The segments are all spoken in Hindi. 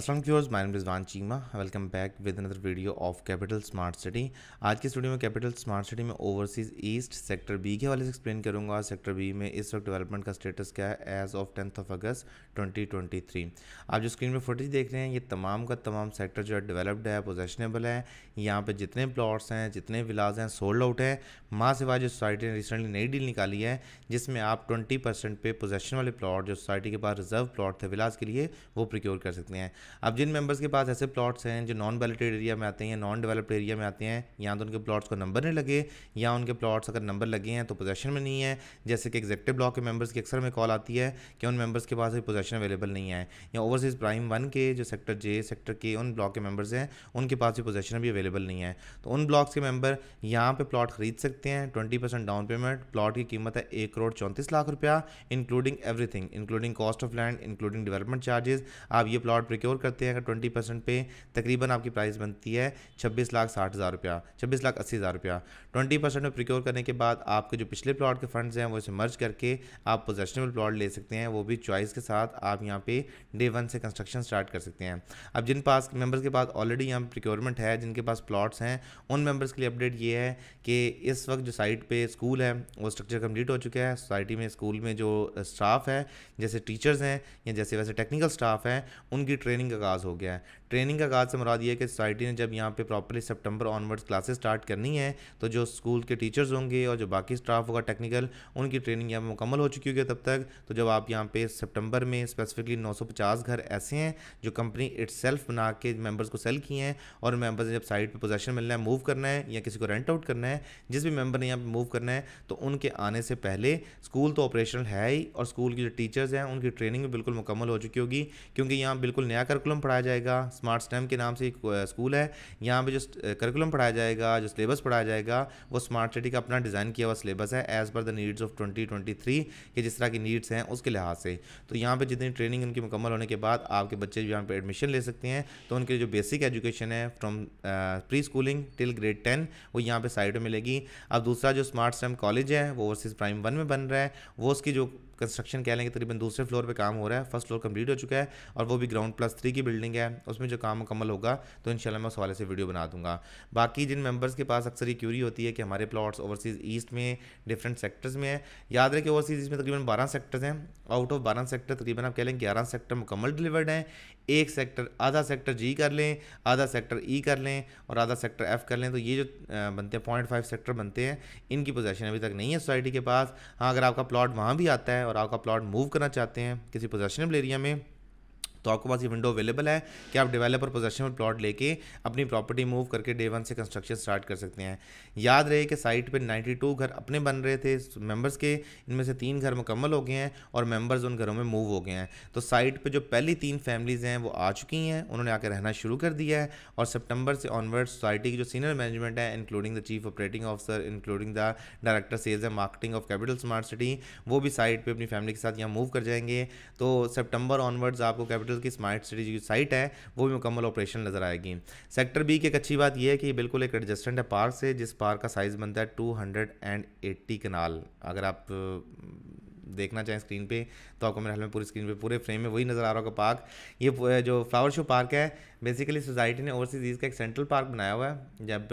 Aslam viewers my Rizwan Cheema welcome back with another video of capital smart city आज की वीडियो में कैपिटल स्मार्ट सिटी में ओवरसीज़ ईस्ट सेक्टर बी के हवाले से एक्सप्लेन करूँगा सेक्टर बी में इस वक्त डेवलपमेंट का स्टेटस क्या है as of tenth of August 2023 आप जो स्क्रीन में फुटेज देख रहे हैं, ये तमाम का तमाम सेक्टर जो है डेवलप्ड है पोजेशनेबल है। यहाँ पर जितने प्लॉट्स हैं, जितने विलाज हैं सोल्ड आउट हैं। माँ सिवा जो सोसाइटी ने रिसेंटली नई डील निकाली है, जिसमें आप ट्वेंटी परसेंट पे पोजेशन वाले प्लॉट जो सोसाइटी के पास रिज़र्व प्लॉट थे विलाज के लिए, वो प्रिक्योर कर सकते हैं। अब जिन मेंबर्स के पास ऐसे प्लॉट्स हैं, जो नॉन वैलिटेड एरिया में आते हैं या नॉन डेवलप्ड एरिया में आते हैं, या तो उनके प्लॉट्स को नंबर नहीं लगे, या उनके प्लॉट्स अगर नंबर लगे हैं तो पोजेशन में नहीं है। जैसे कि एग्जेक्टिव ब्लॉक के मेंबर्स की अक्सर में कॉल आती है कि उन मेंबर्स के पास पोजेशन अवेलेबल नहीं है। या ओवरसीज़ प्राइम वन के, जो सेक्टर जे सेक्टर के उन ब्लॉक के मेंबर्स हैं, उनके पास भी पोजेशन भी अवेलेबल नहीं है। तो उन ब्लॉक्स के मेंबर यहाँ पर प्लॉट खरीद सकते हैं twenty percent down payment plot की कीमत है एक करोड़ चौंतीस लाख रुपया including everything including cost of land including development charges आप ये प्लॉट प्रिक्योर करते हैं, अगर ट्वेंटी परसेंट पे तकरीबन आपकी प्राइस बनती है छब्बीस लाख साठ हज़ार रुपया, छब्बीस लाख अस्सी हज़ार रुपया। ट्वेंटी परसेंट में प्रिक्योर करने के बाद आपके जो पिछले प्लॉट के फंड्स हैं, वो इसे मर्ज करके आप पोजेशनेबल प्लॉट ले सकते हैं, वो भी चॉइस के साथ आप यहाँ पे डे वन से कंस्ट्रक्शन स्टार्ट कर सकते हैं। अब जिन पास मेंबर्स के पास ऑलरेडी यहाँ प्रिक्योरमेंट है, जिनके पास प्लॉट्स हैं, उन मेंबर्स के लिए अपडेट ये है कि इस वक्त जो साइट पे स्कूल है, वो स्ट्रक्चर कंप्लीट हो चुका है। सोसाइटी में स्कूल में जो स्टाफ है, जैसे टीचर्स हैं या जैसे वैसे टेक्निकल स्टाफ हैं, उनकी ट्रेनिंग का आगाज़ हो गया है। ट्रेनिंग का आगाज़ से मुराद ये कि सोसाइटी ने जब यहाँ पे प्रॉपरली सितंबर ऑनवर्ड्स क्लासेस स्टार्ट करनी है तो जो स्कूल के टीचर्स होंगे और जो बाकी स्टाफ होगा टेक्निकल, उनकी ट्रेनिंग यहाँ पर मुकम्मल हो चुकी होगी तब तक। तो जब आप यहाँ पे सितंबर में स्पेसिफिकली 950 घर ऐसे हैं, जो कंपनी इट बना के मेंबर्स को सेल किए हैं और मेंबर्स ने जब साइट पर पोजेशन मिलना है, मूव करना है या किसी को रेंट आउट करना है, जिस भी मेंबर ने यहाँ पर मूव करना है तो उनके आने से पहले स्कूल तो ऑपरेशनल है ही और स्कूल की जो टीचर्स हैं, उनकी ट्रेनिंग भी बिल्कुल मुकम्मल हो चुकी होगी, क्योंकि यहाँ बिल्कुल नया करिकुलम पढ़ाया जाएगा स्मार्ट स्टैम के नाम से एक स्कूल है। यहाँ पे जो करिकुलम पढ़ाया जाएगा, जो सिलेबस पढ़ाया जाएगा, वो स्मार्ट सिटी का अपना डिज़ाइन किया हुआ सिलेबस है as per the needs of 2023 के जिस तरह की नीड्स हैं उसके लिहाज से। तो यहाँ पे जितनी ट्रेनिंग उनकी मुकम्मल होने के बाद आपके बच्चे यहाँ पर एडमिशन ले सकते हैं। तो उनके जो बेसिक एजुकेशन है from pre schooling till grade ten वो यहाँ पर साइड में मिलेगी। अब दूसरा जो स्मार्ट स्टैम कॉलेज है, वो ओवरसीज़ प्राइम वन में बन रहा है। वो उसकी जो कंस्ट्रक्शन कह लेंगे तकरीबन दूसरे फ्लोर पे काम हो रहा है, फ़र्स्ट फ्लोर कंप्लीट हो चुका है और वो भी ग्राउंड प्लस थ्री की बिल्डिंग है, उसमें जो काम मुकम्मल होगा तो इंशाल्लाह मैं उस हवाले से वीडियो बना दूँगा। बाकी जिन मेंबर्स के पास अक्सर ये क्यूरी होती है कि हमारे प्लॉट्स ओवरसीज़ ईस्ट में डिफरेंट सेक्टर्स में है, याद कि ओवरसीज़ ईस्ट में तकरीबन बारह सेक्टर्स हैं आउट ऑफ़ बारह सेक्टर तकरीबन आप कह लें ग्यारह सेक्टर मुकम्मल डिलीवर्ड हैं, एक सेक्टर आधा सेक्टर जी कर लें, आधा सेक्टर ई कर लें और आधा सेक्टर एफ़ कर लें तो ये जो बनते हैं पॉइंट फाइव सेक्टर बनते हैं, इनकी पोजेशन अभी तक नहीं है सोसाइटी के पास। हाँ अगर आपका प्लॉट वहाँ भी आता है और आपका प्लॉट मूव करना चाहते हैं किसी पोजेशनबल एरिया में तो आपके पास ये विंडो अवेलेबल है कि आप डेवलपर पोजेशन में प्लॉट लेके अपनी प्रॉपर्टी मूव करके डे वन से कंस्ट्रक्शन स्टार्ट कर सकते हैं। याद रहे कि साइट पे 92 घर अपने बन रहे थे मेंबर्स के, इनमें से तीन घर मुकम्मल हो गए हैं और मेंबर्स उन घरों में मूव हो गए हैं। तो साइट पे जो पहली तीन फैमिलीज़ हैं वो आ चुकी हैं, उन्होंने आकर रहना शुरू कर दिया है और सेप्टेम्बर से ऑनवर्ड सोसाइटी की जो सीनियर मैनेजमेंट है including the chief operating officer including the director sales and marketing of capital smart city वो भी साइट पर अपनी फैमिली के साथ यहाँ मूव कर जाएँगे। तो सेप्टेम्बर ऑनवर्ड्स आपको कैपिटल की स्मार्ट सिटी की साइट है, वो भी मुकम्मल ऑपरेशन नज़र आएगी। सेक्टर बी की एक अच्छी बात यह है कि बिल्कुल एक एडजस्टेंट है पार्क से, जिस पार्क का साइज़ बनता है two hundred and eighty kanal अगर आप देखना चाहें स्क्रीन पे तो आपको मेरे हाल में पूरी स्क्रीन पे, पूरे फ्रेम में वही नज़र आ रहा होगा पार्क ये जो फ्लावर शो पार्क है बेसिकली सोसाइटी ने ओवरसीज का एक सेंट्रल पार्क बनाया हुआ है। जब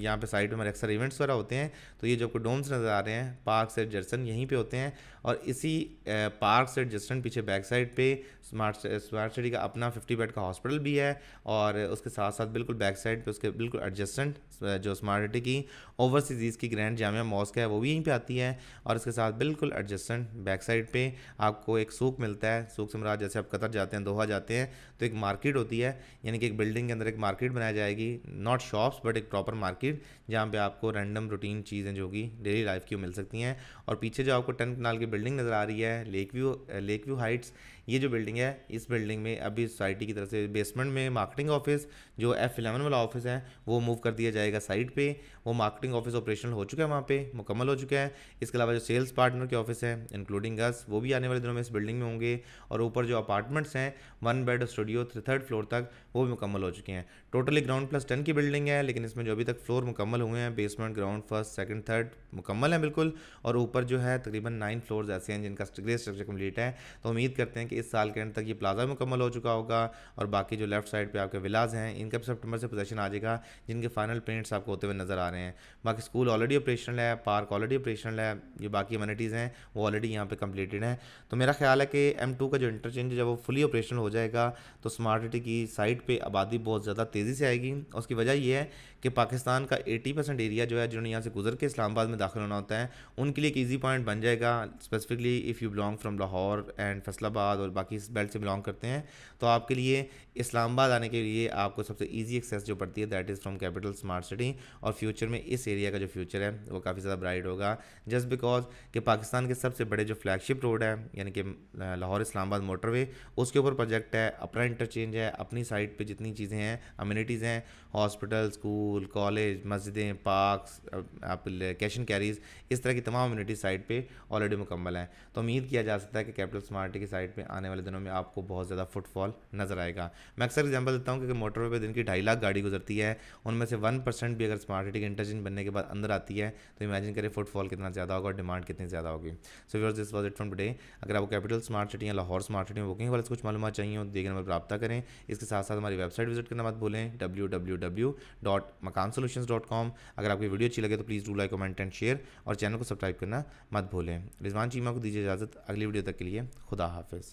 यहाँ पे साइड में हमारे अक्सर इवेंट्स वगैरह होते हैं तो ये जो आपको डोम्स नज़र आ रहे हैं पार्क सेट जर्सन यहीं पे होते हैं। और इसी पार्क सेट जर्सन पीछे बैक साइड पे स्मार्ट स्मार्ट सिटी का अपना फिफ्टी बेड का हॉस्पिटल भी है। और उसके साथ साथ बिल्कुल बैक साइड पर उसके बिल्कुल एडजस्टेंट जो स्मार्ट सिटी की ओवरसीज की ग्रैंड जामिया मॉस्क है, वो भी यहीं पर आती है। और इसके साथ बिल्कुल एडजस्टेंट बैक साइड पे आपको एक सूख मिलता है। सूख से जैसे आप कतर जाते हैं, दोहा जाते हैं तो एक मार्केट होती है। यानी कि एक बिल्डिंग के अंदर एक मार्केट बनाई जाएगी नॉट शॉप्स बट एक प्रॉपर मार्केट जहाँ पे आपको रैंडम रूटीन चीज़ें जो होगी डेली लाइफ की मिल सकती हैं। और पीछे जो आपको टेंथ कनाल की बिल्डिंग नज़र आ रही है lake view lake view heights ये जो बिल्डिंग है, इस बिल्डिंग में अभी सोसाइटी की तरफ़ से बेसमेंट में मार्केटिंग ऑफ़िस जो एफ़ इलेवन वाला ऑफ़िस है, वो मूव कर दिया जाएगा साइड पे। वो मार्केटिंग ऑफ़िस ऑपरेशनल हो चुका है वहाँ पे, मुकम्मल हो चुका है। इसके अलावा जो सेल्स पार्टनर के ऑफ़िस हैं इंक्लूडिंग गस वो भी आने वाले दिनों में इस बिल्डिंग में होंगे। और ऊपर जो अपार्टमेंट्स हैं one bed studio third floor तक, वो भी मुकम्मल हो चुके हैं। टोटली ग्राउंड प्लस टेन की बिल्डिंग है, लेकिन इसमें जो अभी तक फ्लोर मुकम्मल हुए हैं basement ground first second third मुकम्मल है बिल्कुल, और ऊपर जो है तकरीबन नाइन फ्लोर्स ऐसे हैं जिनका ग्रे स्ट्रक्चर कंप्लीट है। तो उम्मीद करते हैं कि इस साल के एंड तक ये प्लाजा मुकम्मल हो चुका होगा, और बाकी जो लेफ़्ट साइड पर आपके विलाज हैं, इनका सितंबर से पोजेशन आ जाएगा, जिनके फाइनल पेंट्स आपको होते हुए नज़र आ रहे हैं। बाकी स्कूल ऑलरेडी ऑपरेशनल है पार्क ऑलरेडी ऑपरेशनल है जो बाकी अम्यूनिटीज़ हैं, वो ऑलरेडी यहाँ पर कम्प्लीटेड हैं। तो मेरा ख्याल है कि एम का जो इंटरचेंज जब वो फुली ऑपरेशनल हो जाएगा तो स्मार्ट सिटी की साइड पर आबादी बहुत ज़्यादा तेज़ी से आएगी। और उसकी वजह यह है कि पाकिस्तान का 80 परसेंट एरिया जो है, जिन्होंने यहाँ से गुजर के इस्लामाबाद में दाखिल होना होता है, उनके लिए एक ईजी पॉइंट बन जाएगा। Specifically if you belong from Lahore and Faisalabad और बाकी बेल्ट से बिलोंग करते हैं तो आपके लिए इस्लामाबाद आने के लिए आपको सबसे ईजी एक्सेस जो पड़ती है that is from capital smart city और फ्यूचर में इस एरिया का जो फ्यूचर है, वो काफ़ी ज़्यादा ब्राइट होगा। जस्ट बिकॉज़ कि पाकिस्तान के सबसे बड़े जो फ्लैगशिप रोड है, यानी कि लाहौर इस्लामाबाद मोटरवे उसके ऊपर प्रोजेक्ट है, अपना इंटरचेंज है, अपनी साइड पर जितनी चीज़ें हैं अम्यूनिटीज़ हैं हॉस्पिटल स्कूल कॉलेज मस्जिदें पार्क्स आप कैश एंड कैरीज इस तरह की तमाम कम्युनिटी साइट पे ऑलरेडी मुकम्मल हैं। तो उम्मीद किया जा सकता है कि कैपिटल स्मार्ट की साइट पे आने वाले दिनों में आपको बहुत ज़्यादा फुटफॉल नज़र आएगा। मैं अक्सर एग्ज़ाम्पल देता हूँ कि मोटरवे पर दिन की ढाई लाख गाड़ी गुजरती है, उनमें से वन परसेंट भी अगर स्मार्ट सिटी के इंटरचेंज बनने के बाद अंदर आती है तो इमेजिन करें फुटफॉल कितना ज़्यादा होगा और डिमांड कितनी ज़्यादा होगी। So viewers this was it from today अगर आपको कैपिटल स्मार्ट सिटी या लाहौर स्मार्ट सिटी में बुकिंग वाले कुछ मालूम चाहिए हो देखे नंबर रब्ता करें। इसके साथ साथ हमारी वेबसाइट विज़िट करना मत भूलें। डब्ल्यू डब्ल्यू अगर आपकी वीडियो अच्छी लगे तो please do like comment and share और चैनल को सब्सक्राइब करना मत भूलें। रिजवान चीमा को दीजिए इजाज़त। अगली वीडियो तक के लिए खुदा हाफिज़।